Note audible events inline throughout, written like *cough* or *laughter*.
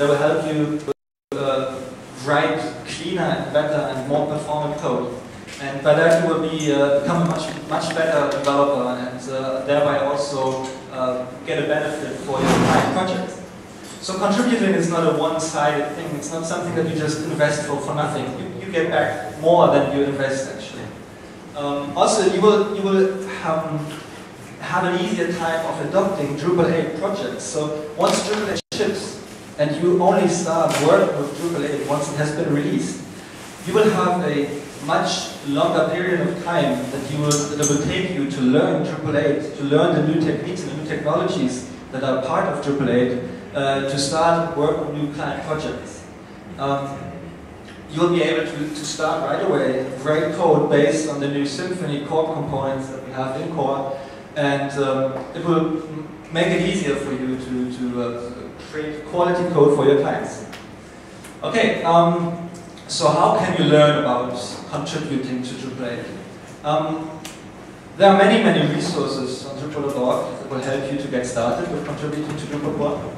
that will help you uh, write cleaner and better and more performant code. And by that you will be, uh, become a much, much better developer and uh, thereby also uh, get a benefit for your client project. So contributing is not a one-sided thing. It's not something that you just invest for, for nothing. You, you get back more than you invest actually. Um, also, you will, you will have, have an easier time of adopting Drupal 8 projects. So once Drupal 8 ships and you only start work with Drupal 8 once it has been released, you will have a much longer period of time that you will, that will take you to learn Drupal 8, to learn the new techniques and the new technologies that are part of Drupal 8, uh, to start work on new client projects. Um, you'll be able to, to start right away, write code based on the new Symfony core components that we have in core, and um, it will make it easier for you to, to uh, create quality code for your clients. Okay, um, so how can you learn about contributing to Drupal 8? Um, there are many, many resources on Drupal.org that will help you to get started with contributing to Drupal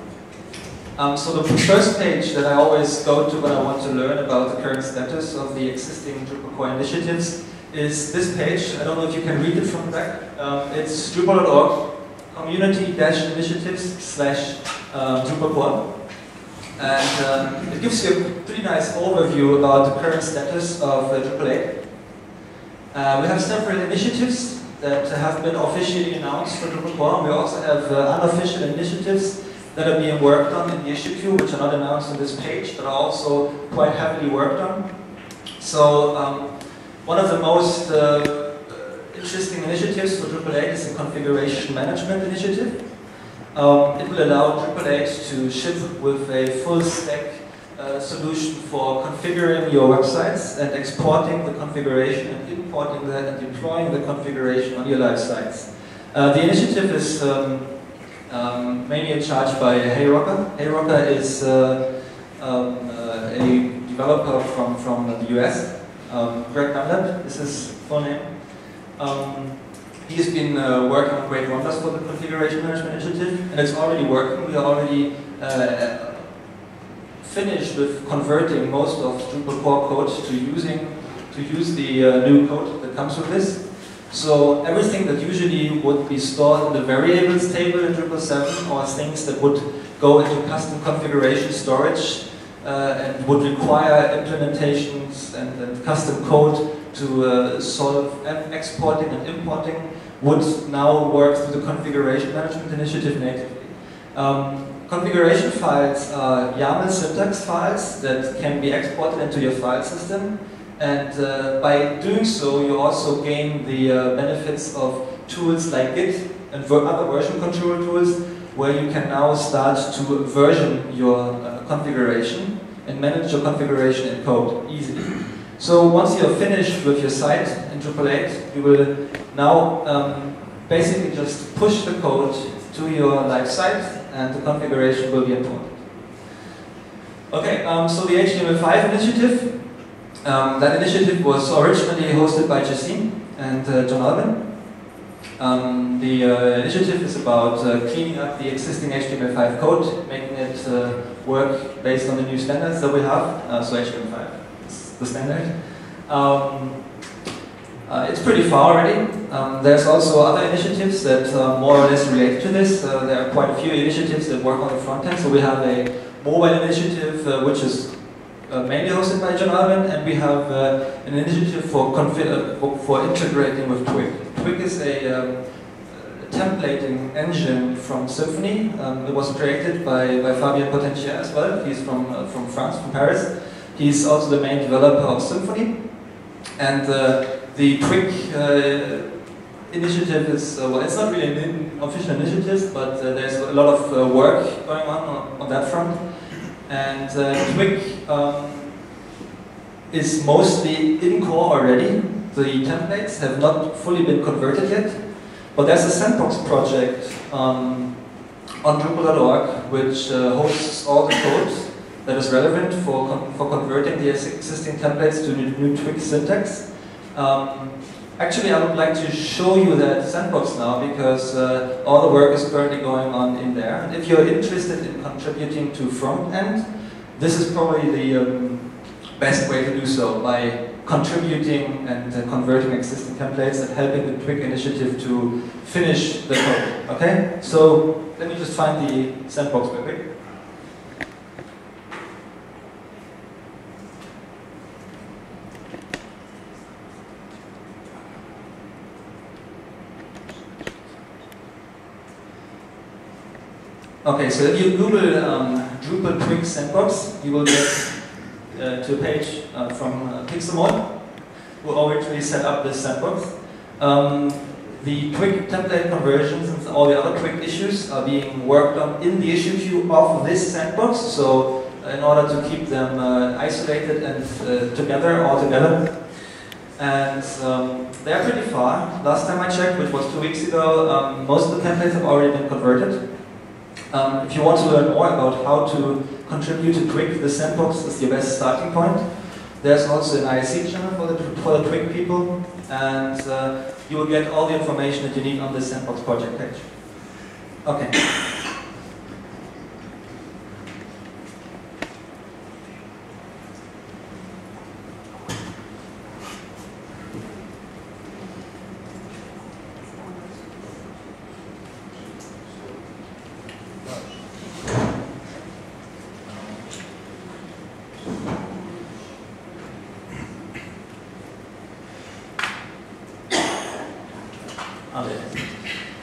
um, so the first page that I always go to when I want to learn about the current status of the existing Drupal core initiatives is this page. I don't know if you can read it from the back. Um, it's Drupal.org community-initiatives slash uh, Drupal core. And um, it gives you a pretty nice overview about the current status of uh, Drupal 8. Uh, we have several initiatives that have been officially announced for Drupal core. We also have uh, unofficial initiatives that are being worked on in the issue queue, which are not announced on this page, but are also quite heavily worked on. So um, one of the most uh, interesting initiatives for Drupal 8 is the configuration management initiative. Um, it will allow 8 to ship with a full stack uh, solution for configuring your websites and exporting the configuration and importing that and deploying the configuration on your live sites. Uh, the initiative is um, um, mainly in charge by HeyRocker. HeyRocker is uh, um, uh, a developer from, from the US. Um, Greg Dunlap is his full name. Um, he's been uh, working on great wonders for the configuration management initiative, and it's already working. We are already uh, finished with converting most of Drupal core code to using to use the uh, new code that comes with this. So everything that usually would be stored in the variables table in Drupal 7 or things that would go into custom configuration storage uh, and would require implementations and, and custom code to uh, solve exporting and importing would now work through the configuration management initiative natively. Um, configuration files are YAML syntax files that can be exported into your file system and uh, by doing so, you also gain the uh, benefits of tools like Git and other version control tools, where you can now start to version your uh, configuration and manage your configuration in code easily. So once you're finished with your site in Drupal 8, you will now um, basically just push the code to your live site and the configuration will be imported. Okay, um, so the HTML5 initiative um, that initiative was originally hosted by Jacine and uh, John Albin. Um, the uh, initiative is about uh, cleaning up the existing HTML5 code, making it uh, work based on the new standards that we have. Uh, so HTML5 the standard. Um, uh, it's pretty far already. Um, there's also other initiatives that are more or less relate to this. there are quite a few initiatives that work on the front end. So we have a mobile initiative, which is uh, mainly hosted by John Albin, and we have uh, an initiative for, uh, for integrating with Twig. Twig is a, um, templating engine from Symfony. Um, it was created by, by Fabien Potencier as well. He's from, uh, from France, from Paris. He's also the main developer of Symfony. And uh, the Twig uh, initiative is, well, it's not really an official initiative, but there's a lot of work going on, on on that front. And uh, Twig um, is mostly in core already. The templates have not fully been converted yet. But there's a sandbox project um, on Drupal.org which uh, hosts all the code that is relevant for, for converting the existing templates to the new Twig syntax. Um, actually, I would like to show you that sandbox now because uh, all the work is currently going on in there. And if you're interested in contributing to front end, this is probably the um, best way to do so by contributing and uh, converting existing templates and helping the Twig initiative to finish the code. Okay? So let me just find the sandbox real quick. Okay, so if you Google um, Drupal Twig Sandbox, you will get uh, to a page uh, from uh, Pixelmord, who originally set up this sandbox. Um, the Twig template conversions and all the other Twig issues are being worked on in the issue queue of this sandbox. So in order to keep them uh, isolated and uh, together, all together. And um, they're pretty far. Last time I checked, which was two weeks ago, um, most of the templates have already been converted. Um, if you want to learn more about how to contribute to Twig, the sandbox is your best starting point. There's also an IRC channel for the, for the Twig people, and uh, you will get all the information that you need on the sandbox project page. Okay.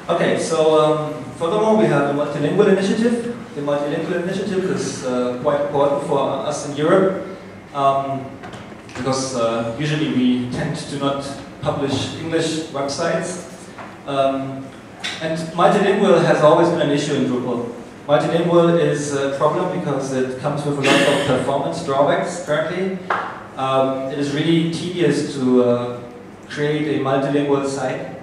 Okay, so um, furthermore, we have the multilingual initiative. The multilingual initiative is uh, quite important for us in Europe um, because uh, usually we tend to not publish English websites. Um, and multilingual has always been an issue in Drupal. Multilingual is a problem because it comes with a lot of performance drawbacks currently. Um, it is really tedious to uh, create a multilingual site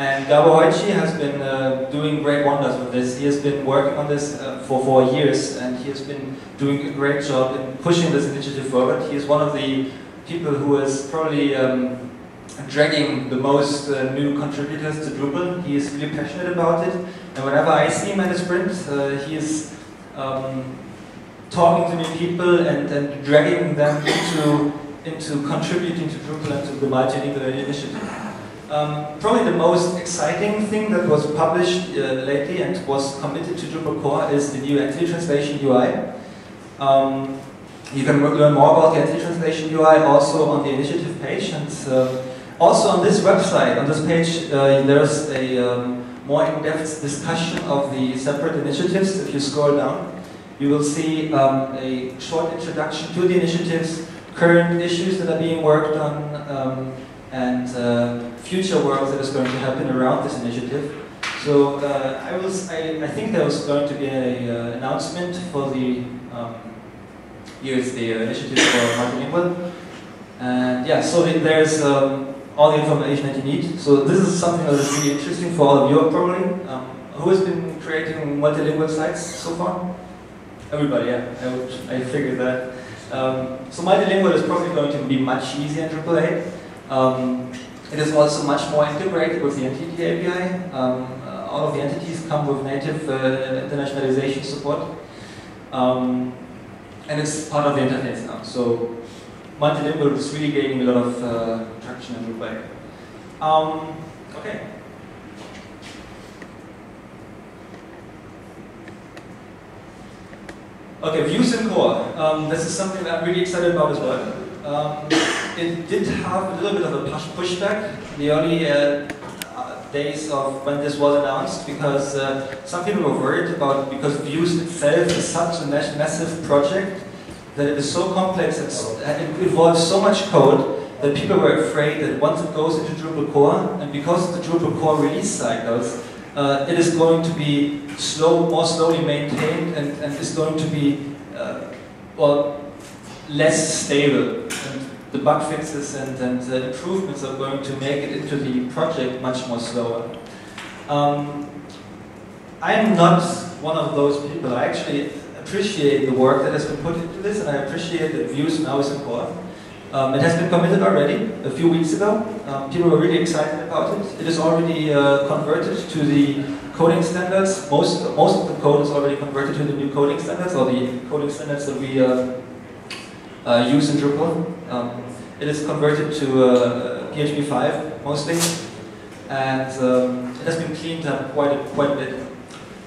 and Gabor Hojtsy has been uh, doing great wonders with this. He has been working on this uh, for four years and he has been doing a great job in pushing this initiative forward. He is one of the people who is probably um, dragging the most uh, new contributors to Drupal. He is really passionate about it. And whenever I see him at a sprint, uh, he is um, talking to new people and, and dragging them into, into contributing to Drupal and to the multilingual initiative. Um, probably the most exciting thing that was published uh, lately and was committed to Drupal core is the new entity translation UI. Um, you can learn more about the entity translation UI also on the initiative page and uh, also on this website, on this page, uh, there's a um, more in-depth discussion of the separate initiatives. If you scroll down, you will see um, a short introduction to the initiatives, current issues that are being worked on, um, and uh, future work that is going to happen around this initiative. So uh, I, was, I, I, think there was going to be an uh, announcement for the, um, here's the initiative for multilingual. And yeah, so there's um, all the information that you need. So this is something that is really interesting for all of you probably. Um, who has been creating multilingual sites so far? Everybody, yeah, I, would, I figured that. Um, so multilingual is probably going to be much easier in AAA. Um, it is also much more integrated with the entity API. Um, uh, all of the entities come with native uh, internationalization support. Um, and it's part of the interface now. So multilingual is really gaining a lot of uh, traction in Drupal. Um, okay. Okay, views in core. Um, this is something that I'm really excited about as well. Um, it did have a little bit of a push pushback in the early uh, days of when this was announced because uh, some people were worried about because Views itself is such a massive project that it is so complex and it involves so much code that people were afraid that once it goes into Drupal core and because of the Drupal core release cycles uh, it is going to be slow, more slowly maintained and, and is going to be uh, well less stable. The bug fixes and, and the improvements are going to make it into the project much more slower. Um, I'm not one of those people. I actually appreciate the work that has been put into this, and I appreciate that Views now is core. Um, it has been committed already a few weeks ago. Um, people were really excited about it. It is already uh, converted to the coding standards. Most, most of the code is already converted to the new coding standards, or the coding standards that we uh, uh, use in Drupal. Um, it is converted to uh, PHP 5 mostly, and um, it has been cleaned up quite a, quite a bit.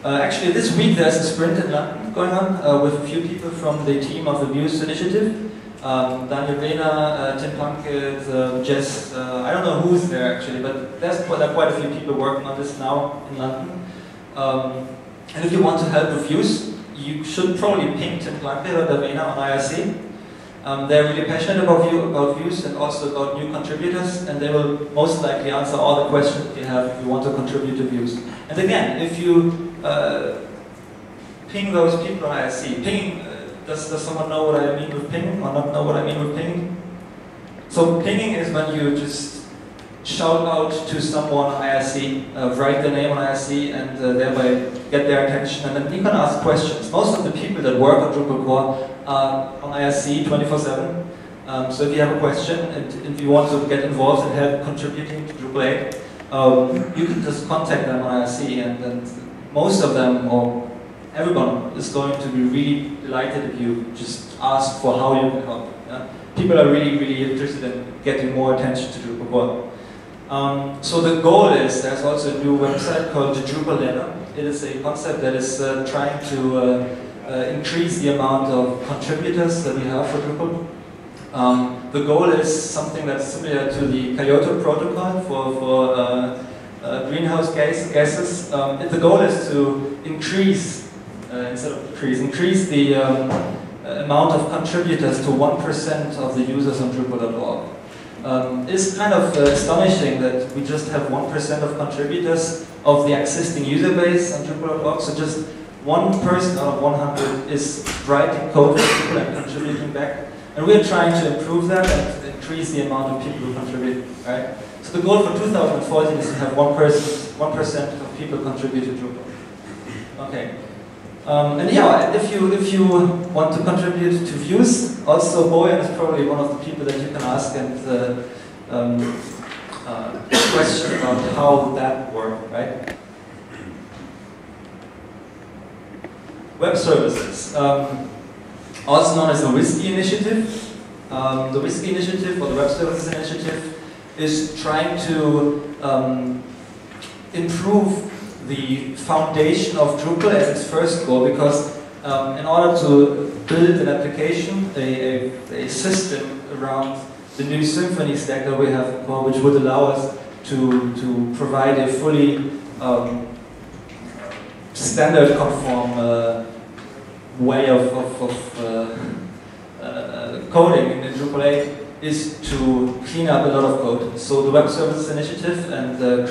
Uh, actually, this week there's a sprint in London going on uh, with a few people from the team of the Views initiative. Um, Daniel Wehner, uh, Tim Plunkett, uh, Jess, uh, I don't know who's there actually, but there's quite, there are quite a few people working on this now in London. Um, and if you want to help with views, you should probably ping Tim Plunkett or dawehner on IRC. Um, they're really passionate about, view, about views and also about new contributors, and they will most likely answer all the questions you have if you want to contribute to views. And again, if you uh, ping those people on IRC, pinging does, does someone know what I mean with ping or not know what I mean with ping? So pinging is when you just shout out to someone on IRC, uh, write their name on IRC and uh, thereby get their attention and then you can ask questions. Most of the people that work on Drupal core are on IRC 24-7. Um, so if you have a question and if you want to get involved and help contributing to Drupal 8, um, you can just contact them on IRC and, and most of them, or everyone is going to be really delighted if you just ask for how you can help. Yeah? People are really, really interested in getting more attention to Drupal. Um, so the goal is, there's also a new website called the Drupal Ladder. It is a concept that is uh, trying to uh, uh, increase the amount of contributors that we have for Drupal. Um, the goal is something that's similar to the Kyoto Protocol for, for uh, uh, greenhouse gas, gases. Um, the goal is to increase uh, instead of decrease, increase the um, amount of contributors to 1% of the users on Drupal.org. Um, it's kind of uh, astonishing that we just have 1% of contributors of the existing user base on Drupal.org, so just one person out of 100 is writing code people and contributing back. And we're trying to improve that and increase the amount of people who contribute, right? So the goal for 2014 is to have 1%, person, 1% of people contribute to Drupal. Okay. Um, and yeah, if you if you want to contribute to views, also Bojan is probably one of the people that you can ask and uh, um, uh, question about how that works, right? Web services, um, also known as the WSCCI initiative. Um, the WSCCI initiative or the Web Services Initiative is trying to um, improve the foundation of Drupal as its first goal because um, in order to build an application, a, a, a, system around the new Symfony stack that we have, which would allow us to, to provide a fully um, standard conform uh, way of, of, of uh, uh, coding in Drupal 8 is to clean up a lot of code. So the Web Services Initiative and uh,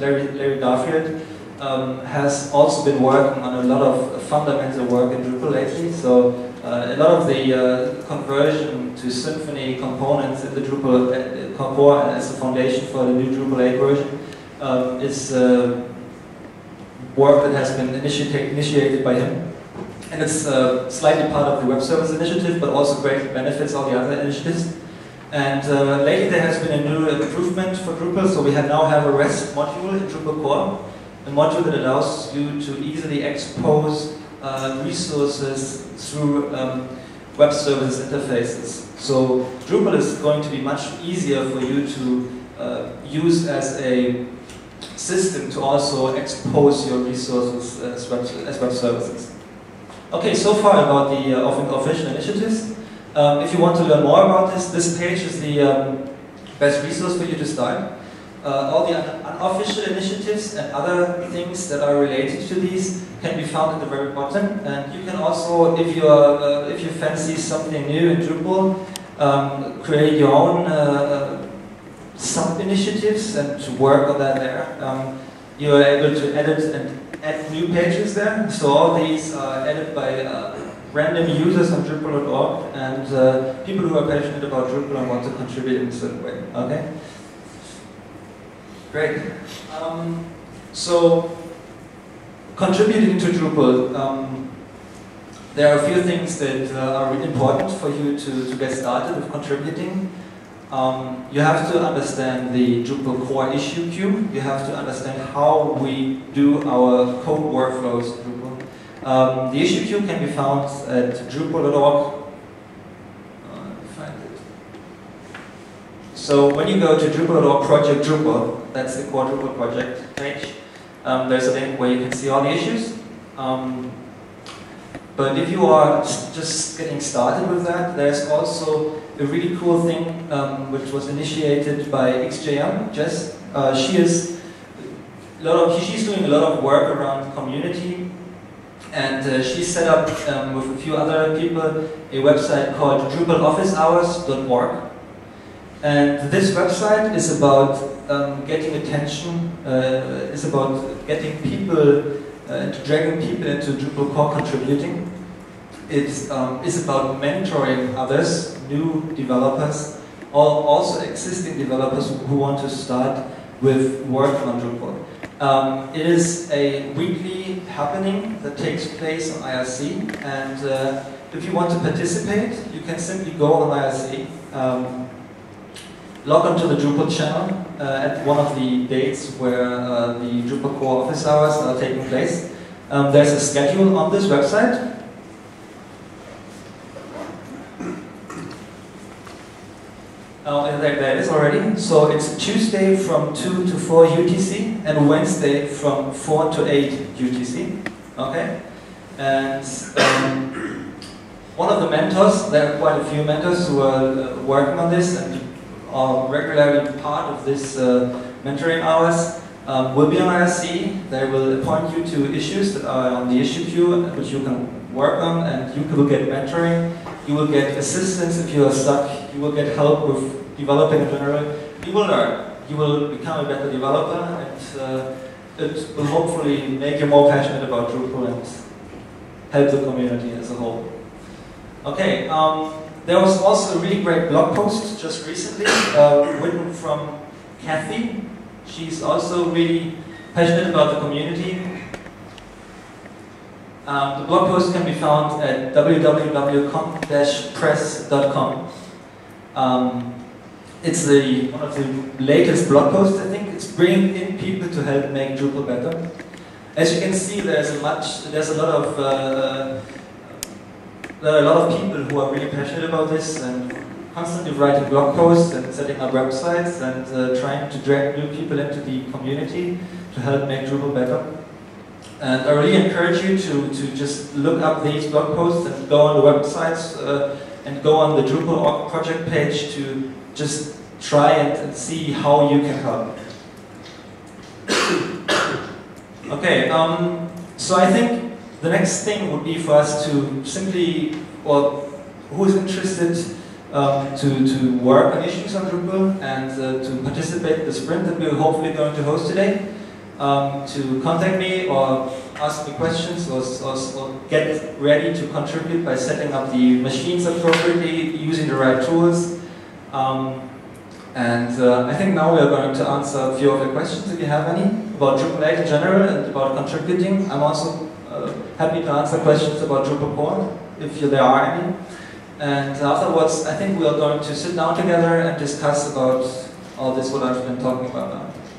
Larry, Larry Garfield, um, has also been working on a lot of fundamental work in Drupal lately. So uh, a lot of the uh, conversion to Symfony components in the Drupal uh, core as a foundation for the new Drupal 8 version um, is uh, work that has been initiate, initiated by him. And it's uh, slightly part of the Web Service Initiative, but also greatly benefits all the other initiatives. And uh, lately there has been a new improvement for Drupal, so we have now have a REST module in Drupal core, a module that allows you to easily expose uh, resources through um, web services interfaces. So Drupal is going to be much easier for you to uh, use as a system to also expose your resources as web, as web services. Okay, so far about the uh, official initiatives. Um, if you want to learn more about this, this page is the um, best resource for you to start uh, all the unofficial initiatives and other things that are related to these can be found at the very bottom. And you can also, if you are, uh, if you fancy something new in Drupal, um, create your own uh, uh sub initiatives and to work on that there. Um, you are able to edit and add new pages there. So all these are added by uh, random users on Drupal.org and uh, people who are passionate about Drupal and want to contribute in a certain way. Okay. Great. Um, so, contributing to Drupal, um, there are a few things that uh, are important for you to, to get started with contributing. Um, you have to understand the Drupal core issue queue. You have to understand how we do our code workflows in Drupal. Um, the issue queue can be found at drupal.org. Uh, so when you go to drupal.org project Drupal, that's the core Drupal project page, um, there's a link where you can see all the issues. Um, but if you are just getting started with that, there's also a really cool thing um, which was initiated by XJM. Jess, uh, she is a lot of, she's doing a lot of work around community, and uh, she set up um, with a few other people a website called DrupalOfficeHours.org. And this website is about um, getting attention, uh, is about getting people uh, dragging people into Drupal core contributing. It um, is about mentoring others, new developers, or also existing developers who want to start with work on Drupal. Um, it is a weekly happening that takes place on IRC, and uh, if you want to participate, you can simply go on IRC, um, log onto the Drupal channel uh, at one of the dates where uh, the Drupal core office hours are taking place. Um, there's a schedule on this website. Oh, there, there is already. So it's Tuesday from 2 to 4 UTC and Wednesday from 4 to 8 UTC. Okay? And um, one of the mentors, there are quite a few mentors who are uh, working on this and are regularly part of this uh, mentoring hours, um, will be on IRC. They will appoint you to issues that are on the issue queue, which you can work on, and you will get mentoring. You will get assistance if you are stuck. You will get help with developing in general. You will learn. You will become a better developer, and uh, it will hopefully make you more passionate about Drupal and help the community as a whole. Okay. Um, there was also a really great blog post just recently, uh, written from Kathy. She's also really passionate about the community. Um, the blog post can be found at www.comm-press.com. Um, it's the, one of the latest blog posts, I think. It's bringing in people to help make Drupal better. As you can see, there's a much, there's a lot of uh, there are a lot of people who are really passionate about this and constantly writing blog posts and setting up websites and uh, trying to drag new people into the community to help make Drupal better. And I really encourage you to, to just look up these blog posts and go on the websites uh, and go on the Drupal project page to just try and, and see how you can help. *coughs* okay, um, so I think the next thing would be for us to simply, well, who is interested um, to, to work on issues on Drupal and uh, to participate in the sprint that we're hopefully going to host today, um, to contact me or ask me questions or, or, or, get ready to contribute by setting up the machines appropriately, using the right tools. Um, and uh, I think now we are going to answer a few of your questions if you have any about Drupal 8 in general and about contributing. I'm also uh, happy to answer questions about Drupal core, if there are any. And afterwards, I think we are going to sit down together and discuss about all this what I've been talking about now.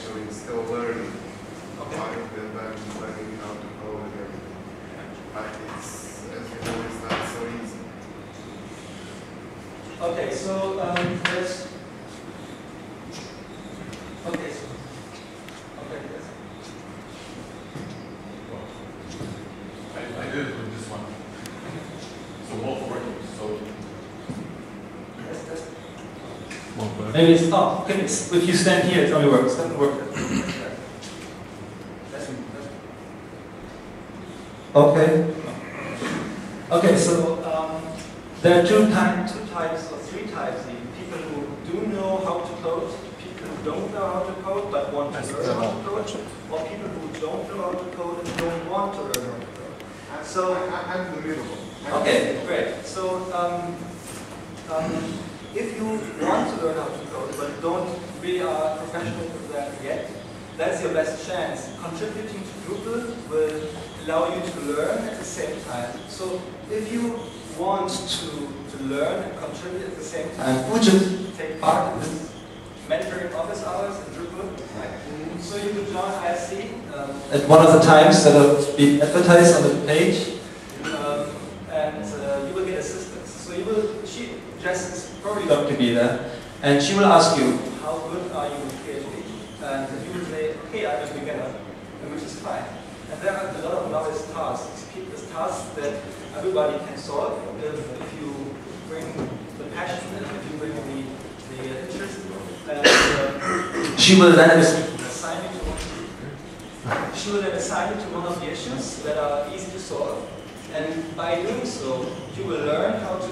8? Maybe it's, oh, okay, so, um, yes. Okay, so. Okay, yes. I did it with this one. So, both working. Yes, yes. One working. Then it's, if you stand here, it only works. It doesn't work. Okay. Okay, so um, there are two, type, two types or three types even People who do know how to code, people who don't know how to code but want to learn how to code, or people who don't know how to code and don't want to learn how to code. And So I, I'm the middle. Okay, great. So um, um, if you want to learn how to code but don't really are professional with that yet, that's your best chance. Contributing to Drupal will allow you to learn at the same time. So if you want to, to learn and contribute at the same time, would you take part in this mentoring office hours in Drupal? So you could join IRC um, at one of the times that will be advertised on the page, um, and uh, you will get assistance. So you will, she, Jess is probably going to be there, and she will ask you, how good are you with PHP? And you will say, okay, I'm a beginner, which is fine. And there are a lot of novice tasks, tasks that everybody can solve if, if you bring the passion and if you bring the, the interest. And uh, she will then assign you to one, she will then assign to one of the issues that are easy to solve. And by doing so, you will learn how to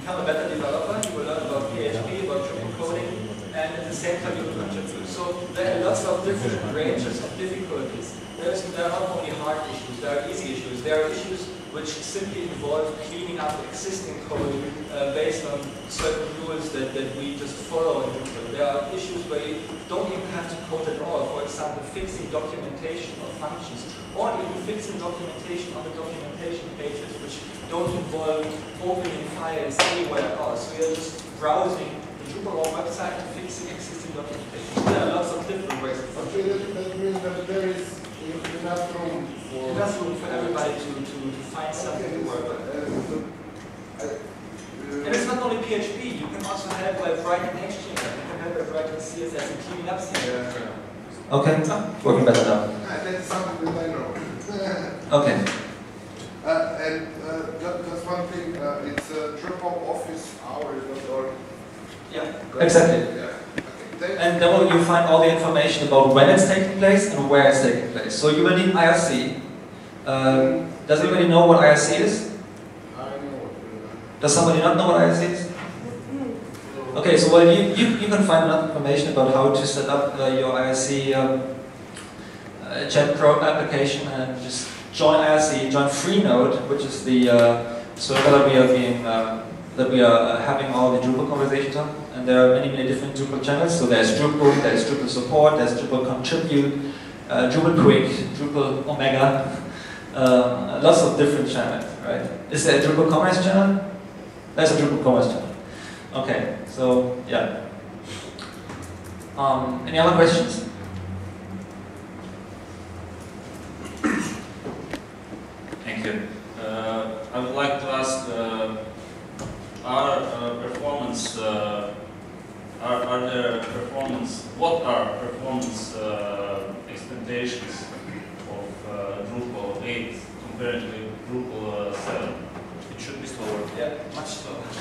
become a better developer, you will learn about PHP, about Drupal coding, and at the same time you will contribute. So there are lots of different ranges of difficulties. There's, there are not only hard issues, there are easy issues. There are issues which simply involve cleaning up existing code uh, based on certain rules that, that we just follow. There are issues where you don't even have to code at all. For example, fixing documentation of functions, or even fixing documentation on the documentation pages, which don't involve opening files anywhere else. So you're just browsing the Drupal website and fixing existing documentation. There are lots of different ways Okay, that, that means that there is enough room for... Enough room for everybody to, to, to find something to work on. So, I- And it's not only PHP, you can also help by writing HTML, you can help by writing CSS and cleaning up CSS. Okay, working better now. That's something that I know. *laughs* Okay. Uh, and uh, ju- just one thing, uh, it's uh, Drupal office hours.org. Yeah, exactly. Yeah. And then will you find all the information about when it's taking place and where it's taking place. So you will need IRC. Um, does anybody know what IRC is? Does somebody not know what IRC is? Okay, so well, you, you, you can find enough information about how to set up uh, your IRC um, uh, chat pro application and just join IRC, join Freenode, which is the uh, server that we are being uh, that we are uh, having all the Drupal conversations on. And there are many, many different Drupal channels. So there's Drupal, there's Drupal support, there's Drupal contribute, uh, Drupal quick, Drupal omega, uh, *laughs* lots of different channels, right? Is there a Drupal commerce channel? There's a Drupal commerce channel. Okay, so yeah. Um, any other questions? Thank you. Uh, I would like to ask, uh, are uh, performance, uh, are, are there performance, what are performance uh, expectations of uh, Drupal 8 compared to Drupal uh, 7? It should be slower. Yeah, much slower. *laughs*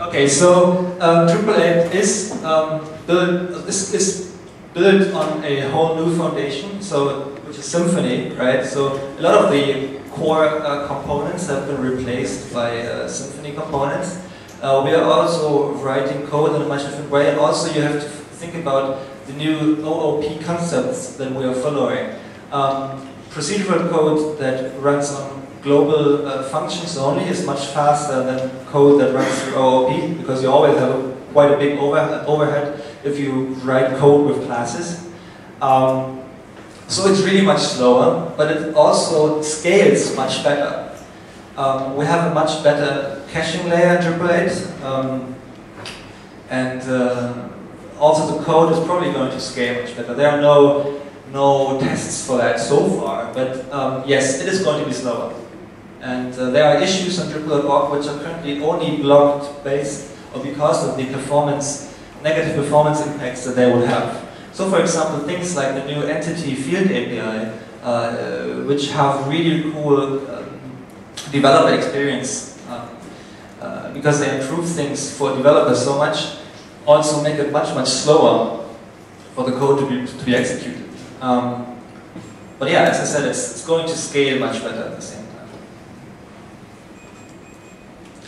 Okay, so um, Drupal 8 is um, built is, is built on a whole new foundation, so which is Symfony, right? So a lot of the core uh, components have been replaced by uh, Symfony components. Uh, we are also writing code in a much different way, and also you have to think about the new OOP concepts that we are following. Um, procedural code that runs on global uh, functions only is much faster than code that runs through OOP because you always have quite a big over, overhead if you write code with classes. Um, so it's really much slower, but it also scales much better. Um, we have a much better caching layer in Drupal 8, um, and uh, also the code is probably going to scale much better. There are no no tests for that so far, but um, yes, it is going to be slower. And uh, there are issues on Drupal.org which are currently only blocked based or because of the performance, negative performance impacts that they would have. So for example, things like the new entity field API, uh, which have really cool um, developer experience because they improve things for developers so much, also make it much, much slower for the code to be, to be executed. Um, but yeah, as I said, it's, it's going to scale much better at the same time.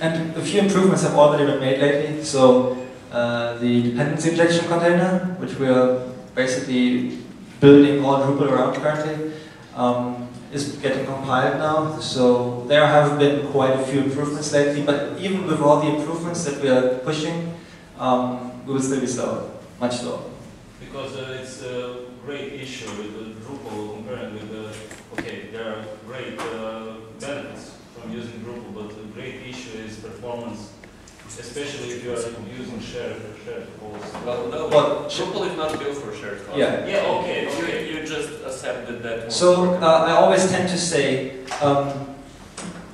And a few improvements have already been made lately. So uh, the dependency injection container, which we are basically building all Drupal around currently, um, is getting compiled now. So there have been quite a few improvements lately, but even with all the improvements that we are pushing, um, we will still be slow, much slower. Because uh, it's a great issue with Drupal comparing with okay, there are great uh, benefits from using Drupal, but the great issue is performance, especially if you are using shared, shared hosts. Well, no, What- Drupal is not built for shared code. Yeah. Yeah, okay, okay. You, you just accepted that. won't So uh, I always tend to say, um,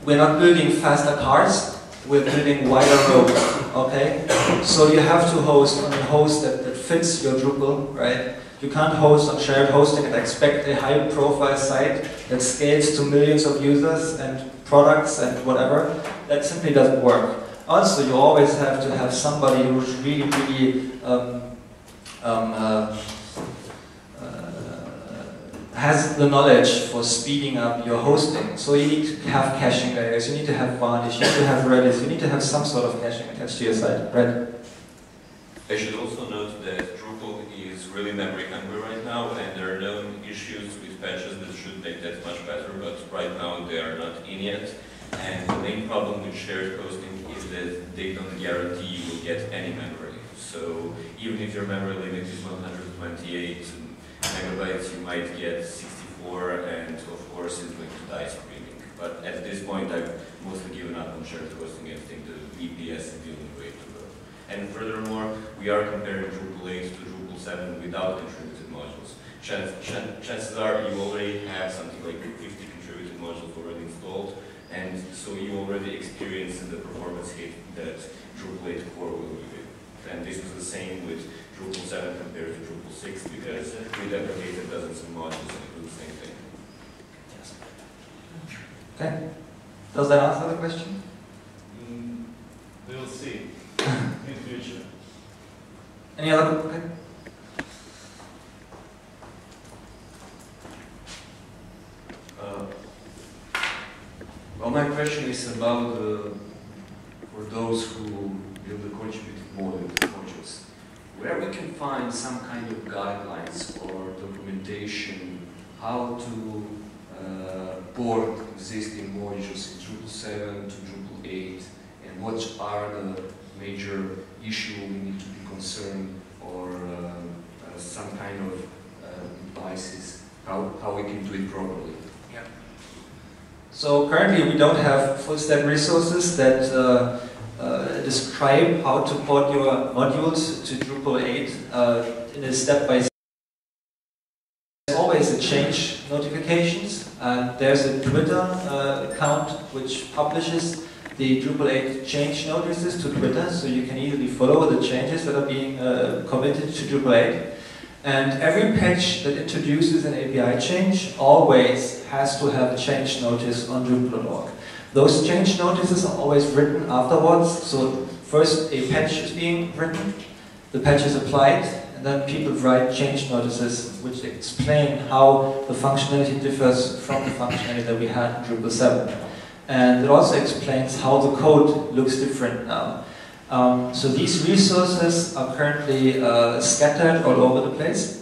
we're not building faster cars, we're building wider roads, okay? So you have to host on a host that, that fits your Drupal, right? You can't host on shared hosting and expect a high profile site that scales to millions of users and products and whatever. That simply doesn't work. Also, you always have to have somebody who's really, really um, um, uh, uh, has the knowledge for speeding up your hosting. So you need to have caching layers, you need to have Varnish, you need to have Redis, you need to have some sort of caching attached to your site, right? I should also note that Drupal is really memory hungry right now, and there are known issues with patches that should make that much better, but right now they are not in yet. And the main problem with shared hosting is that they don't guarantee you will get any memory. So even if your memory limit is 128 megabytes, you might get 64, and of course it's going to die screaming. But at this point, I've mostly given up on shared hosting. I think the VPS is the only way to go. And furthermore, we are comparing Drupal 8 to Drupal 7 without contributed modules. Chance, chan- chances are you already have something like 50 contributed modules already installed, and so you already experienced the performance hit that Drupal 8 core will give you. And this was the same with Drupal 7 compared to Drupal 6 because we deprecated dozens of modules and it was the same thing. Okay. Does that answer the question? Mm, We'll see *laughs* in future. Any other? Okay. Well, my question is about uh, for those who build the contributed module- modules, where we can find some kind of guidelines or documentation how to uh, port existing modules in Drupal 7 to Drupal 8, and what are the major issue we need to be concerned or uh, uh, some kind of uh, devices, how, how we can do it properly. So currently we don't have full stack resources that uh, uh, describe how to port your modules to Drupal 8 uh, in a step by step. There's always a change notifications and there's a Twitter uh, account which publishes the Drupal 8 change notices to Twitter so you can easily follow the changes that are being uh, committed to Drupal 8. And every patch that introduces an API change always has to have a change notice on Drupal.org. Those change notices are always written afterwards. So first a patch is being written, the patch is applied, and then people write change notices which explain how the functionality differs from the functionality that we had in Drupal 7. And it also explains how the code looks different now. Um, so these resources are currently uh, scattered all over the place.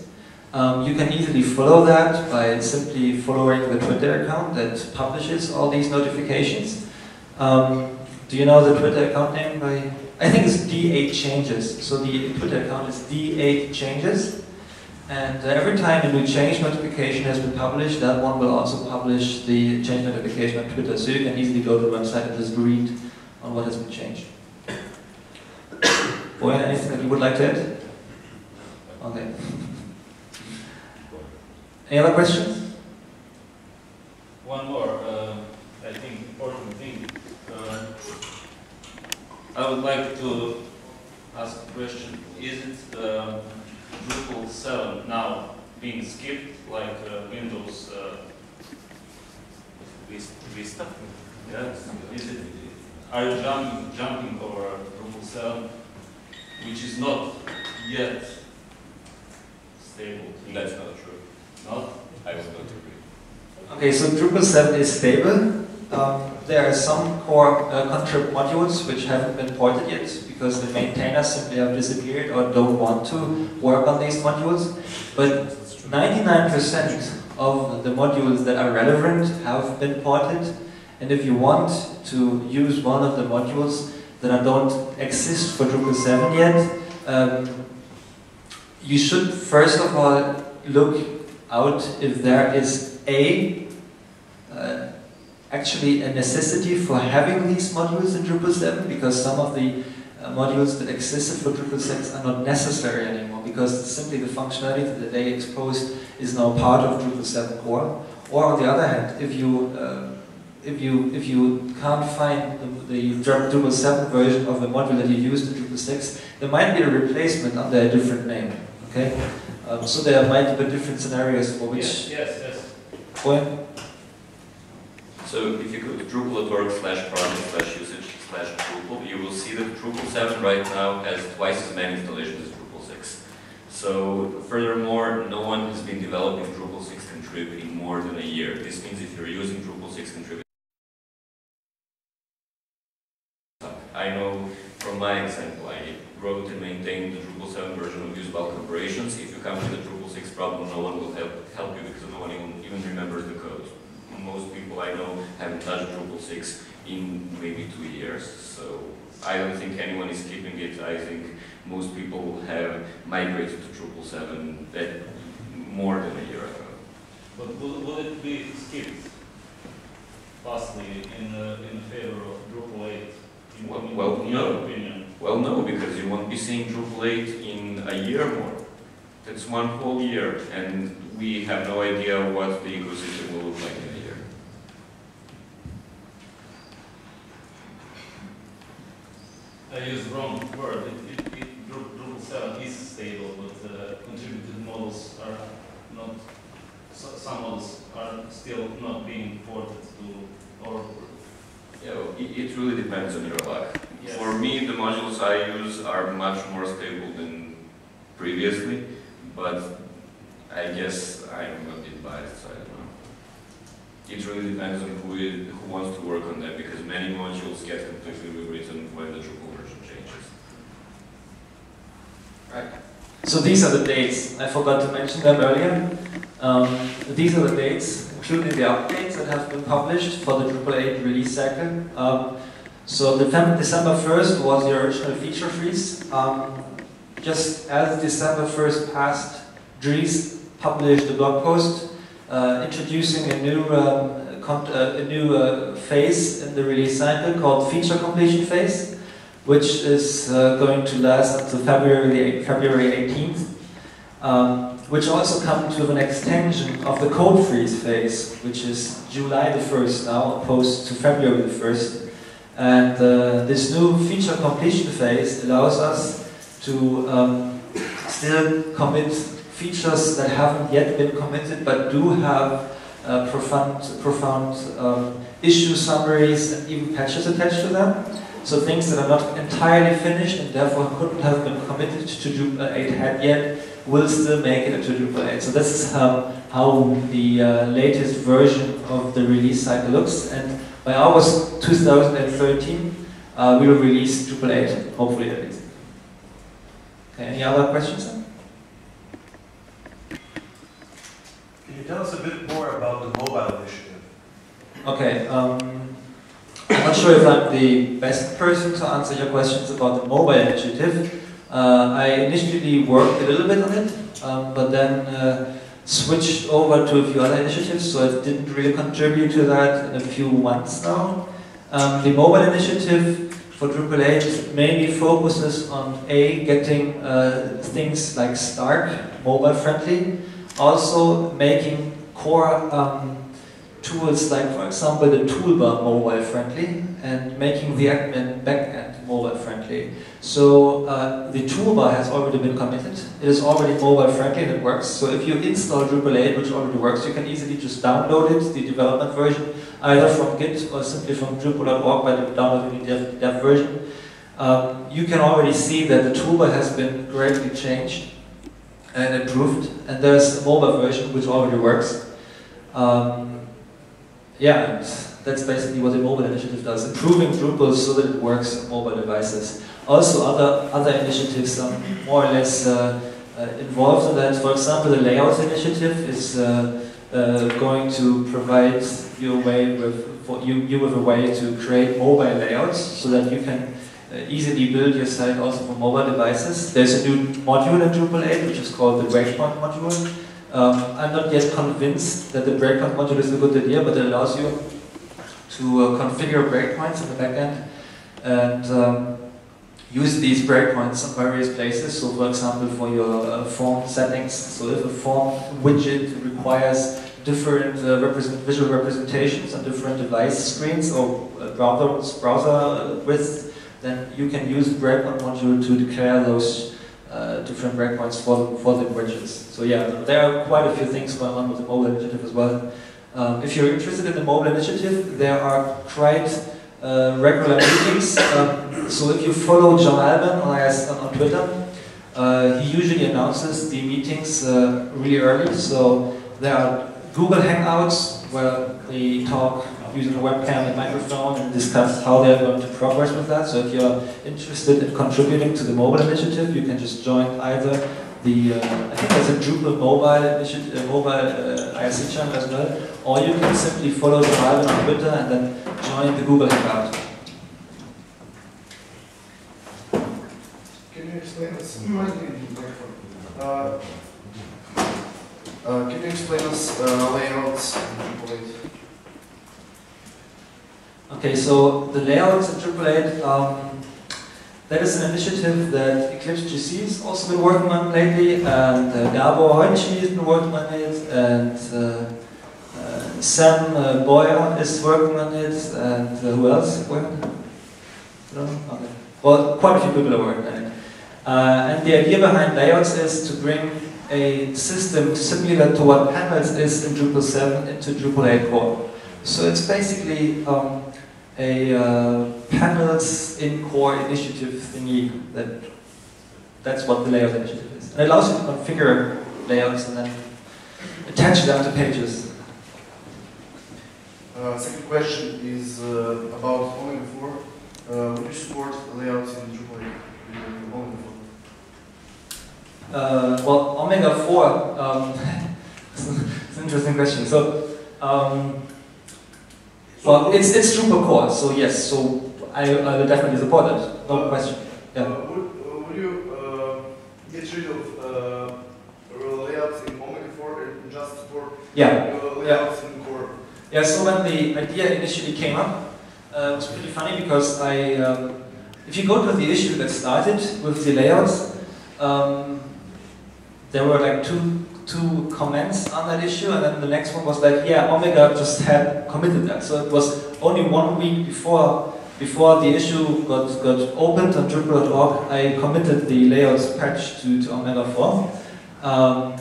Um, you can easily follow that by simply following the Twitter account that publishes all these notifications. Um, do you know the Twitter account name by? I think it's D8 Changes. So the Twitter account is D8 Changes. And uh, every time a new change notification has been published, that one will also publish the change notification on Twitter. So you can easily go to the website and just read on what has been changed. *coughs* Bojan, anything that you would like to add? Okay. Any other questions? One more, uh, I think, important thing. Uh, I would like to ask a question. Is it um, Drupal 7 now being skipped like uh, Windows uh, Vista? Yes. Is it, are you jumping, jumping over Drupal 7, which is not yet stable? That's not true. Not? I not agree. Okay, so Drupal 7 is stable. Um, there are some core uh, contrib modules which haven't been ported yet because the maintainers simply have disappeared or don't want to work on these modules. But 99% of the modules that are relevant have been ported. And if you want to use one of the modules that don't exist for Drupal 7 yet, um, you should first of all look out if there is a uh, actually a necessity for having these modules in Drupal 7 because some of the uh, modules that existed for Drupal 6 are not necessary anymore because simply the functionality that they exposed is now part of Drupal 7 core. Or on the other hand, if you uh, if you if you can't find the, the Drupal 7 version of the module that you used in Drupal 6, there might be a replacement under a different name. Okay, um, so there might be different scenarios for which. Yes, yes, yes. Point. So if you go to drupal.org slash project slash usage slash Drupal, you will see that Drupal 7 right now has twice as many installations as Drupal 6. So furthermore, no one has been developing Drupal 6 contrib in more than a year. This means if you're using Drupal 6 contrib, I know from my example, I wrote and maintained the Drupal 7 version of Views Bulk Operations. If you come with a Drupal 6 problem, no one will help, help you because no one even, even remembers the code. Most people I know haven't touched Drupal 6 in maybe two years, so I don't think anyone is keeping it. I think most people have migrated to Drupal 7 that more than a year ago. But would, would it be skipped possibly in, uh, in favor of Drupal 8? In, Well- in, well, no. your opinion? Well, no, because you won't be seeing Drupal 8 in a year more. That's one whole year, and we have no idea what the ecosystem will look like in a year. I used wrong word. It, it, it, Drupal 7 is stable, but uh, contributed modules are not, so, some modules are still not being ported to or Yeah, well, it, it really depends on your luck. Yes. For me, the modules I use are much more stable than previously, but I guess I'm a bit biased, so I don't know. It really depends on who, it, who wants to work on them, because many modules get completely rewritten when the Drupal version changes. Right. So these are the dates. I forgot to mention them earlier. Um, these are the dates, including the updates that have been published for the Drupal 8 release cycle. Um, so December 1st was the original feature freeze. Um, just as December 1st passed, Dries published a blog post uh, introducing a new um, uh, a new uh, phase in the release cycle called feature completion phase which is uh, going to last until February, February 18th, um, which also comes with an extension of the code freeze phase, which is July the 1st now, opposed to February the 1st. And uh, this new feature completion phase allows us to um, still commit features that haven't yet been committed but do have uh, profound, profound um, issue summaries and even patches attached to them. So things that are not entirely finished and therefore couldn't have been committed to Drupal 8 had yet will still make it into Drupal 8. So this is um, how the uh, latest version of the release cycle looks. And by August 2013, uh, we will release Drupal 8, hopefully at least. Okay, any other questions? Then? Can you tell us a bit more about the mobile initiative? Okay, um, I'm not sure if I'm the best person to answer your questions about the mobile initiative. Uh, I initially worked a little bit on it, um, but then uh, switched over to a few other initiatives, so I didn't really contribute to that in a few months now. Um, the mobile initiative for Drupal 8 mainly focuses on A, getting uh, things like Stark mobile friendly, also making core um, tools like, for example, the toolbar mobile friendly and making the admin backend mobile friendly. So uh, the toolbar has already been committed. It is already mobile friendly and it works. So if you install Drupal 8, which already works, you can easily just download it, the development version, either from Git or simply from Drupal.org by downloading the dev, dev version. Um, you can already see that the toolbar has been greatly changed and improved, and there's a mobile version which already works. Um, yeah, that's basically what the mobile initiative does, improving Drupal so that it works on mobile devices. Also, other other initiatives are more or less uh, uh, involved in that. For example, the layout initiative is uh, going to provide you way with for you, you with a way to create mobile layouts so that you can easily build your site also for mobile devices. There's a new module in Drupal 8 which is called the Breakpoint module. Um, I'm not yet convinced that the breakpoint module is a good idea, but it allows you to uh, configure breakpoints in the backend and um, use these breakpoints on various places. So, for example, for your uh, form settings, so if a form widget requires different uh, represent visual representations on different device screens or uh, browser, browser widths, then you can use breakpoint module to declare those uh, different breakpoints for, for the widgets. So yeah, there are quite a few things going on with the mobile initiative as well. Um, if you're interested in the mobile initiative, there are quite regular meetings. Um, so if you follow John Albin on, on Twitter, uh, he usually announces the meetings uh, really early. So there are Google Hangouts where they talk using a webcam and microphone and discuss how they're going to progress with that. So if you're interested in contributing to the mobile initiative, you can just join either the, uh, I think there's a Drupal mobile initiative, uh, mobile uh, IRC channel as well, or you can simply follow the Albin on Twitter and then join the Google Hangout. Can you explain us? Uh, uh, can you explain us uh, layouts in Drupal 8? Okay, so the layouts in Drupal 8, um, that is an initiative that Eclipse GC has also been working on lately, and uh, Gabor Hojtsy has been working on it, and uh, Sam uh, Boyer is working on it, and uh, who else working? No? Okay. Well, quite a few people are working on it. Uh, and the idea behind layouts is to bring a system similar to what Panels is in Drupal 7 into Drupal 8 core. So it's basically um, a uh, panels in core initiative thingy that that's what the layout initiative is. And it allows you to configure layouts and then attach them to pages. Uh, second question is uh, about Omega 4. Uh, would you support layouts in Drupal 8 with Omega 4? Uh, well, Omega 4, um, *laughs* it's an interesting question. So, um, well, it's, it's Drupal core, so yes, so I, I will definitely support it, no question. Yeah. Uh, would, would you uh, get rid of uh, layouts in Omega 4 and just support Yeah. layouts in core? Yeah, so when the idea initially came up, uh, it was pretty funny because I, um, if you go to the issue that started with the layouts, um, there were like two two comments on that issue, and then the next one was like, yeah, Omega just had committed that. So it was only one week before before the issue got got opened on Drupal.org, I committed the layouts patch to, to Omega 4. Um,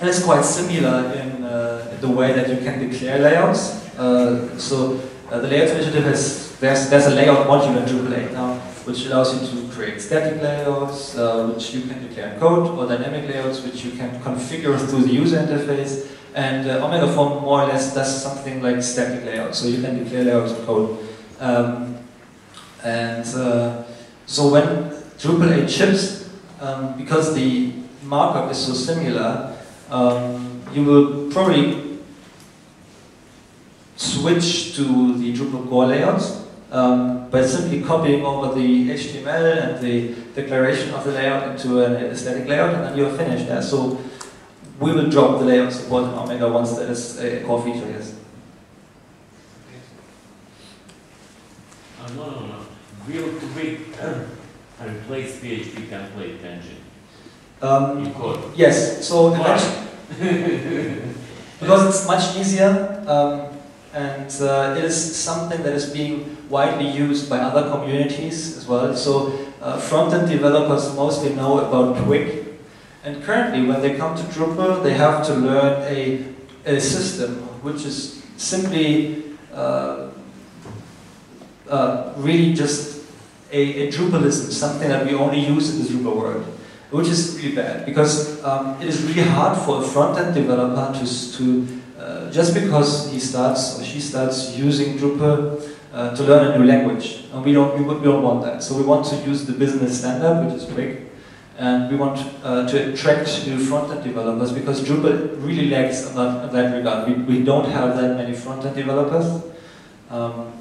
and it's quite similar in, in the way that you can declare layouts. Uh, so uh, the layouts initiative has there's there's a layout module in Drupal 8 now, which allows you to create static layouts, uh, which you can declare in code, or dynamic layouts, which you can configure through the user interface. And uh, Omega 4 more or less does something like static layouts, so you can declare layouts in code. Um, and uh, so when Drupal 8 ships, um, because the markup is so similar, um, you will probably switch to the Drupal core layouts um, by simply copying over the HTML and the declaration of the layout into a static layout, and then you're finished. there. So we will drop the layout support in Omega once that is a core feature, yes. Uh, no, no, no. Real quick, *clears throat* replace PHP template engine Um, in code. yes, so *laughs* because it's much easier um, and uh, it is something that is being widely used by other communities as well. So uh, front-end developers mostly know about Twig and currently when they come to Drupal they have to learn a, a system which is simply uh, uh, really just a, a Drupalism, something that we only use in the Drupal world which is really bad because um, it is really hard for a front-end developer to, to uh, just because he starts or she starts using Drupal uh, to learn a new language. And we don't, we, don't want that. So we want to use the business standard, which is Twig, and we want uh, to attract new front-end developers because Drupal really lacks in that, in that regard. We, we don't have that many front-end developers. Um,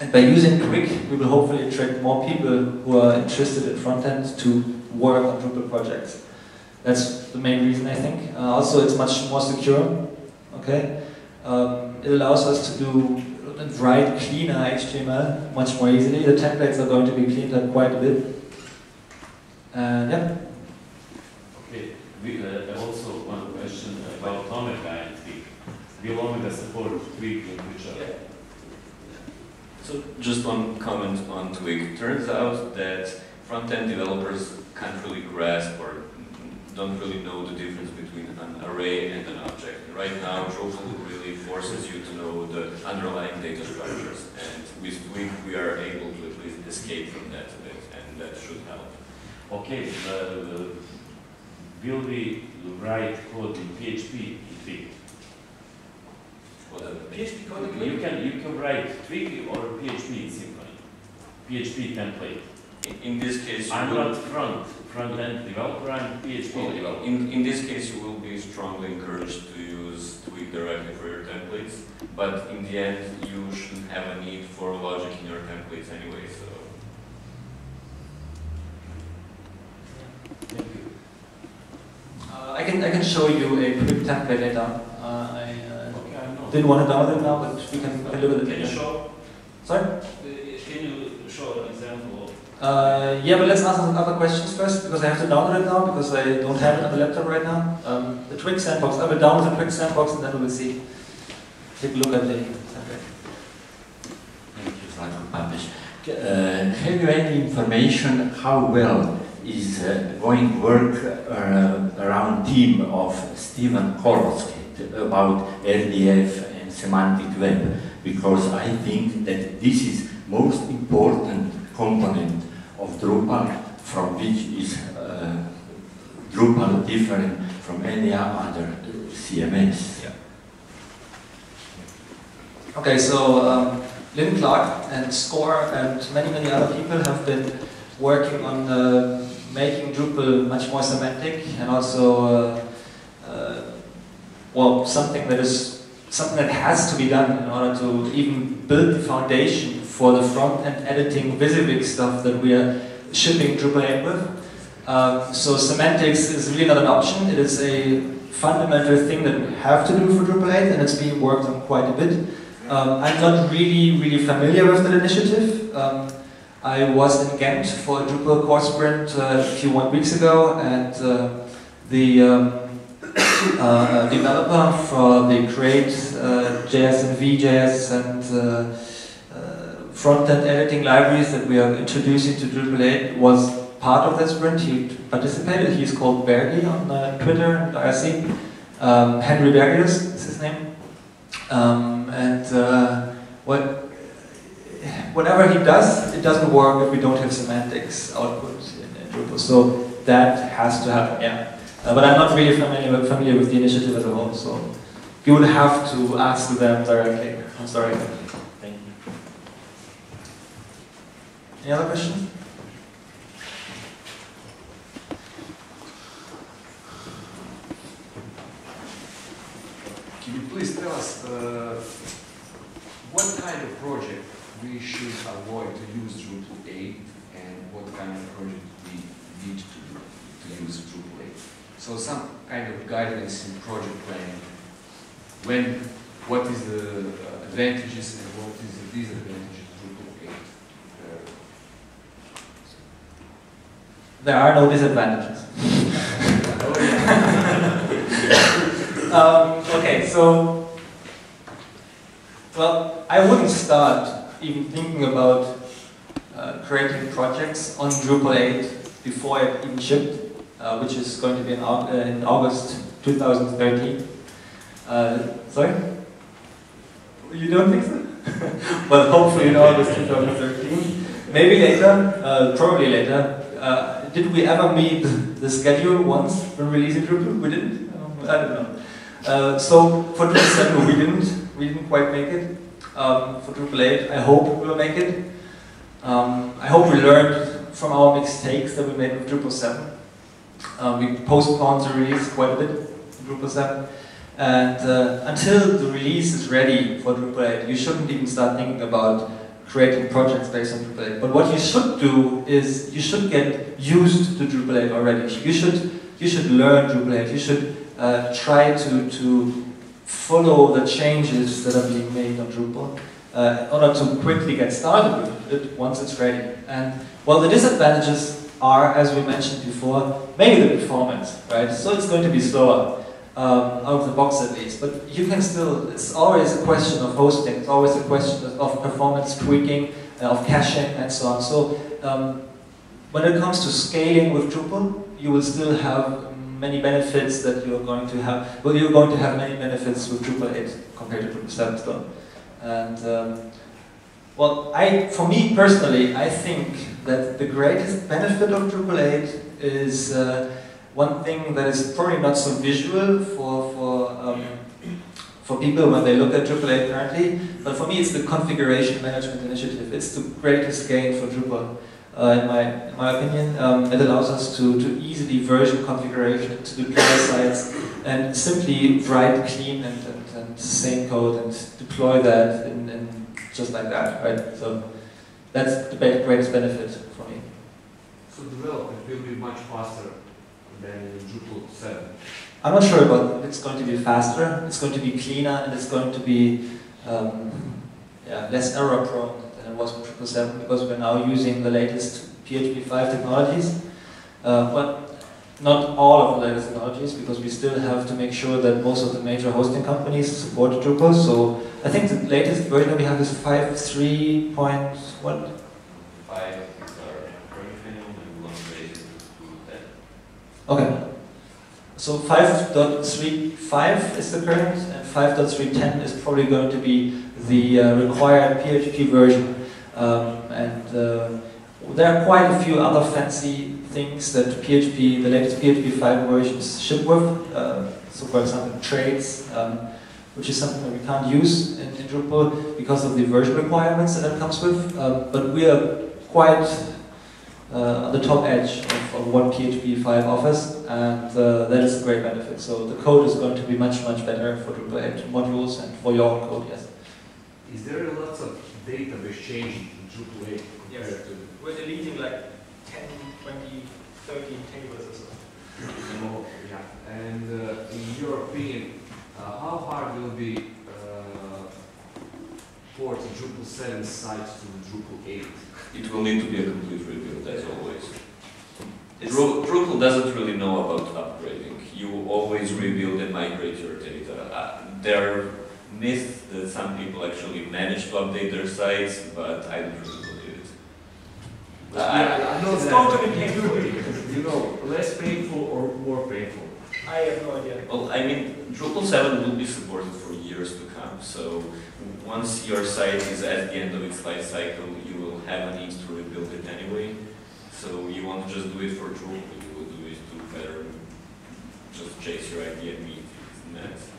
and by using Twig, we will hopefully attract more people who are interested in front-end to work on Drupal projects. That's the main reason, I think. Uh, also, it's much more secure. Okay, um, it allows us to do and write cleaner HTML much more easily. The templates are going to be cleaned up quite a bit. And yeah. Okay, we, uh, also one question about Omega and Twig. Will Omega support Twig in future? So just one comment on Twig. Turns out that front-end developers can't really grasp or don't really know the difference between an array and an object. Right now, Drupal really forces you to know the underlying data structures, and with Twig we are able to at least escape from that a bit, and that should help. Okay, uh, will we write code in PHP in Twig? Whatever. PHP code in You can, you can write Twig or PHP in Symfony. PHP template. In, in this case, I'm will, not front, front-end developer, I'm PHP developer. in, in this case, you will be strongly encouraged to use Twig directly for your templates, but in the end, you shouldn't have a need for logic in your templates anyway, so. Thank you. Uh, I can I can show you a quick template later. Uh, I uh, Okay, didn't want to download it now, but we can, we can look at it. Can you show, Sorry. uh, can you show an example of Uh, yeah, but let's ask some other questions first because I have to download it now because I don't have it on the laptop right now. Um, the Twig sandbox. I will download the Twig sandbox and then we will see. Take a look at the. Thank you, Slavko Papež. Uh, have you any information how well is uh, going work uh, around team of Stephen Horowitz about RDF and semantic web? Because I think that this is most important component of Drupal from which is uh, Drupal different from any other CMS. Okay, so um, Lin Clark and SCORE and many, many other people have been working on uh, making Drupal much more semantic and also, uh, uh, well, something that is something that has to be done in order to even build the foundation for the front-end editing WYSIWYG stuff that we are shipping Drupal 8 with. Um, so semantics is really not an option. It is a fundamental thing that we have to do for Drupal 8 and it's being worked on quite a bit. Um, I'm not really, really familiar with that initiative. Um, I was in Ghent for a Drupal core sprint uh, a few one weeks ago, and uh, the um, *coughs* uh, developer for the great uh, JS and VJS and uh, uh, front-end editing libraries that we are introducing to Drupal 8 was part of that sprint. He participated. He's called bergie on uh, Twitter and IRC. Um, Henri Bergius is his name. Um, and uh, what, whatever he does, it doesn't work if we don't have semantics output in, in Drupal. So that has to happen, yeah. Uh, but I'm not really familiar with, familiar with the initiative as a whole, so you would have to ask them directly. I'm sorry. Thank you. Any other questions? Can you please tell us uh, what kind of project we should avoid to use Drupal 8 and what kind of project we need to do to use Drupal 8? So some kind of guidance in project planning. When, what is the advantages and what is the disadvantages of Drupal 8? Uh, There are no disadvantages. *laughs* um, okay, so, well, I wouldn't start even thinking about uh, creating projects on Drupal 8 before it even shipped, uh, which is going to be in, uh, in August 2013. Uh, sorry? You don't think so? *laughs* well, hopefully in August 2013. Maybe later, uh, probably later. Uh, did we ever meet the schedule once when releasing Drupal? We didn't? Um, I don't know. Uh, so for Drupal 7 we didn't, we didn't quite make it. Um, for Drupal 8 I hope we will make it. Um, I hope we learned from our mistakes that we made with Drupal 7. Um, we postponed the release quite a bit in Drupal 7. And uh, until the release is ready for Drupal 8, you shouldn't even start thinking about creating projects based on Drupal 8. But what you should do is you should get used to Drupal 8 already. You should, you should learn Drupal 8. You should uh, try to, to follow the changes that are being made on Drupal uh, in order to quickly get started with it once it's ready. And well, the disadvantages are, as we mentioned before, mainly the performance, right? So it's going to be slower. Um, out of the box at least, but you can still, it's always a question of hosting, it's always a question of performance tweaking, uh, of caching and so on. So um, when it comes to scaling with Drupal, you will still have many benefits that you're going to have, well you're going to have many benefits with Drupal 8 compared to Drupal 7 still. And um, well, I, for me personally, I think that the greatest benefit of Drupal 8 is uh, one thing that is probably not so visual for, for, um, for people when they look at Drupal 8 currently, but for me it's the configuration management initiative. It's the greatest gain for Drupal. Uh, in, my, in my opinion, um, it allows us to, to easily version configuration, to deploy sites, and simply write clean and, and, and same code and deploy that in, in just like that, right? So that's the greatest benefit for me. So development will be much faster than Drupal 7. I'm not sure about it's going to be faster, it's going to be cleaner, and it's going to be um, yeah, less error prone than it was with Drupal 7 because we're now using the latest PHP 5 technologies. Uh, but not all of the latest technologies because we still have to make sure that most of the major hosting companies support Drupal. So I think the latest version we have is 5.3 point what? Okay. So 5.35 is the current, and 5.310 is probably going to be the uh, required PHP version. Um, and uh, there are quite a few other fancy things that PHP, the latest PHP 5 versions ship with. Uh, so for example, traits, um, which is something that we can't use in, in, Drupal because of the version requirements that it comes with. Um, but we are quite uh, on the top edge of, of, what PHP 5 offers, and uh, that is a great benefit. So the code is going to be much, much better for Drupal 8 modules and for your own code, yes. Is there lots of database change in Drupal 8 compared yes. to... We're deleting like 10, 20, 30 tables or so. *laughs* Oh, yeah. And uh, in your opinion, uh, how hard will be uh, port Drupal 7 site to Drupal 8? It will need to be a complete rebuild, as always. Dru Drupal doesn't really know about upgrading. You always rebuild and migrate your data. Uh, there are myths that some people actually manage to update their sites, but I don't really believe it. Uh, I, I know it's going to be painful. You know, less painful or more painful? I have no idea. Well, I mean, Drupal 7 will be supported for years to come, so once your site is at the end of its life cycle, you will have a need to rebuild it anyway. So you want to just do it for Drupal, you will do it to better just chase your idea and meet its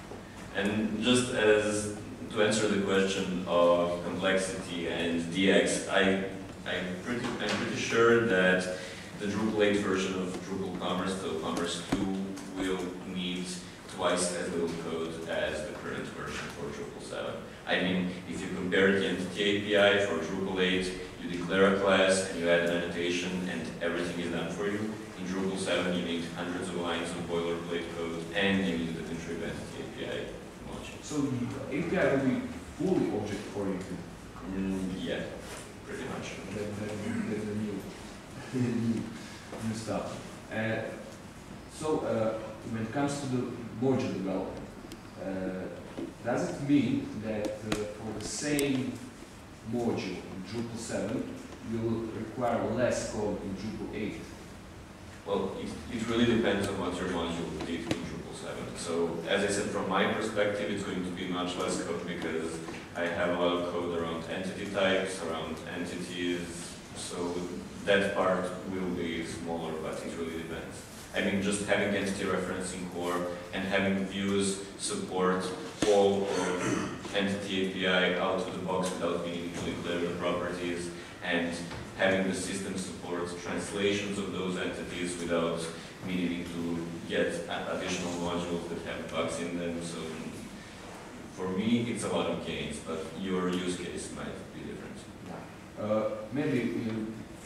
And just as to answer the question of complexity and DX, I, I'm, pretty, I'm pretty sure that the Drupal 8 version of Drupal Commerce, so Commerce 2, will need twice as little code as the current version for Drupal 7. I mean, if you compare the entity API for Drupal 8, you declare a class and you add an annotation and everything is done for you. In Drupal 7, you need hundreds of lines of boilerplate code and you need the contrib entity API module. So the API will be fully object-oriented? Mm, yeah, pretty much. That, that, that's a new, new, stuff. Uh, so uh, when it comes to the module development, uh, does it mean that uh, for the same module Drupal 7, you will require less code in Drupal 8? Well, it, it really depends on what your module did in Drupal 7. So, as I said, from my perspective, it's going to be much less code because I have a lot of code around entity types, around entities, so that part will be smaller, but it really depends. I mean, just having entity referencing core and having views support all of entity API out of the box without needing to declare the properties and having the system support translations of those entities without needing to get additional modules that have bugs in them. So for me, it's a lot of gains, but your use case might be different. Uh, maybe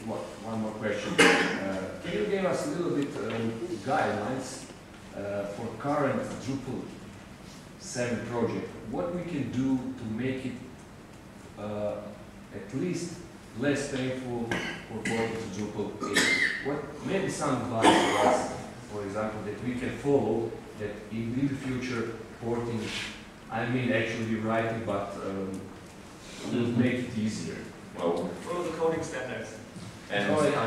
one, one more question. Uh, can you give us a little bit um, guidelines uh, for current Drupal 7 project? What we can do to make it uh, at least less painful for porting to Drupal 8? What maybe some advice for us, for example, that we can follow that in, in the future porting, I mean actually writing, but um, will make it easier. Well, Follow the coding standards. And Oh, yeah.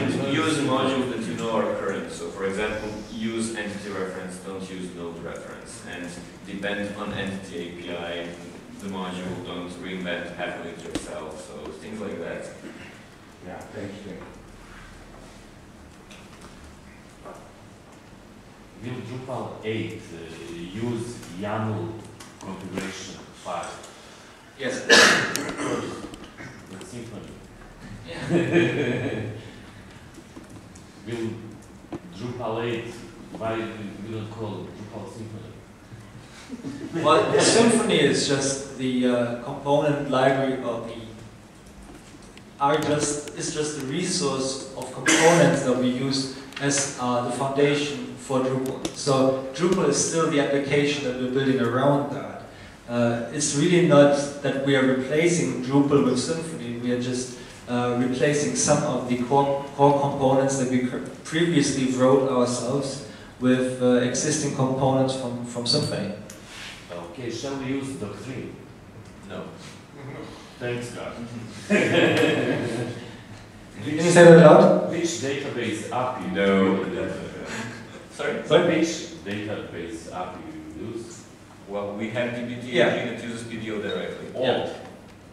And *laughs* use modules that you know are current. So for example, use entity reference, don't use node reference. And depend on entity API, the module, don't reinvent half of it yourself. So things like that. Yeah, thank you. thank you. Will Drupal 8 uh, use YAML configuration file? Yes. With Symfony? Will Drupal 8, why we don't call Drupal Symfony? Well, the Symfony is just the uh, component library of the are just is just a resource of components that we use as uh, the foundation for Drupal. So Drupal is still the application that we're building around that. Uh, it's really not that we are replacing Drupal with Symfony. We are just uh, replacing some of the core, core components that we previously wrote ourselves with uh, existing components from, from Symfony. Okay, shall we use Doctrine? No. *laughs* Thanks God. *laughs* Can you say that loud? Which database app you No. Sorry? Which database API you use? Well, we have DBT Yeah. engine that uses PDO directly. Old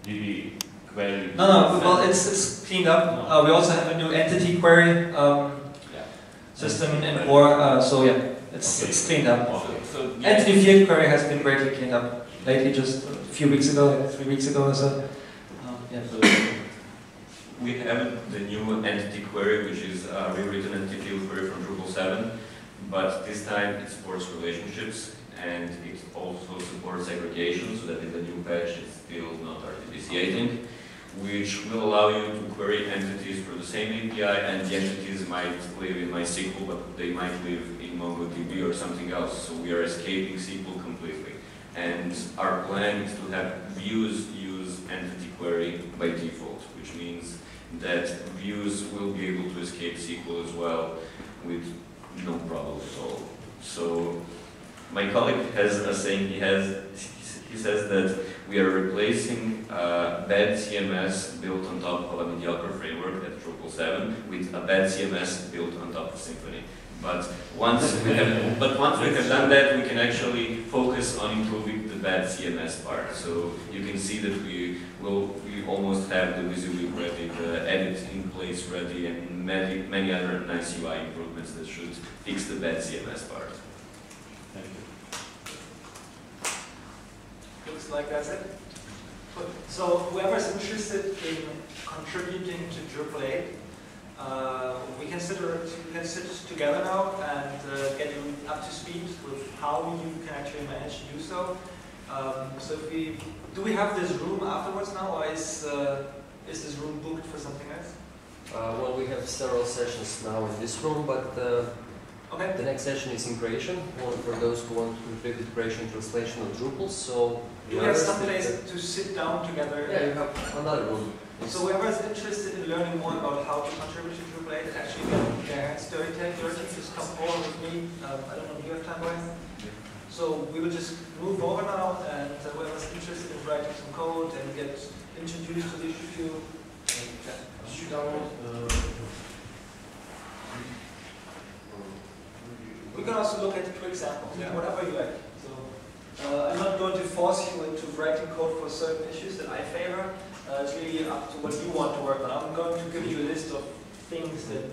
DB No, no, well, it's, it's cleaned up. Uh, we also have a new entity query um, Yeah. system in core, uh, so yeah, it's, Okay. it's cleaned up. Okay. So, yeah. Entity field query has been greatly cleaned up lately, just a few weeks ago, like three weeks ago or so. Um, yeah. So we have the new entity query, which is a rewritten entity field query from Drupal 7, but this time it supports relationships and it also supports aggregation, so that in the new patch it's still not artificiating, which will allow you to query entities for the same API, and the entities might live in MySQL, but they might live in MongoDB or something else. So we are escaping SQL completely. And our plan is to have views use entity query by default, which means that views will be able to escape SQL as well with no problem at all. So my colleague has a saying, he has, he says that we are replacing uh, bad CMS built on top of a mediocre framework at Drupal 7 with a bad CMS built on top of Symfony. But once we have, but once we have done that, we can actually focus on improving the bad CMS part. So you can see that we will, we almost have the WYSIWYG ready, the edit in place ready, and many, many other nice UI improvements that should fix the bad CMS part. Thank you. Looks like that's it. So whoever's interested in contributing to Drupal 8, uh, we can sit, can sit together now and uh, get you up to speed with how you can actually manage to do so. Um, so if we, do we have this room afterwards now, or is, uh, is this room booked for something else? Uh, well, we have several sessions now in this room, but uh, Okay. the next session is in Croatian, one for those who want to complete the Croatian translation of Drupal. So, Do we have some place to sit down together? Yeah, you have another room. So whoever is interested in learning more about how to contribute to Drupal 8, actually get their hands dirty, take dirty, just come forward with me. Um, I don't know, if you have time, Brian? So we will just move over now, and uh, whoever's interested in writing some code and get introduced to the issue. yeah. Did you download uh, We can also look at quick samples, Yeah. whatever you like. So uh, I'm not going to force you into writing code for certain issues that I favor. Uh, it's really up to what you want to work on. I'm going to give you a list of things that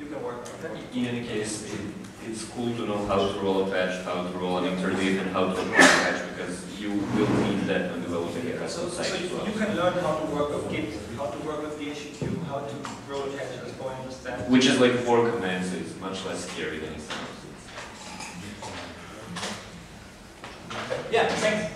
you can work on that. In any case, it, it's cool to know how to roll a patch, how to roll an interleave, and how to roll a patch, because you will need that when developing a So, custom so site you well. you can learn how to work with Git, how to work with DHQ, how to roll patches, how to understand. Which is like four commands, so it's much less scary than it sounds. Yeah, thanks.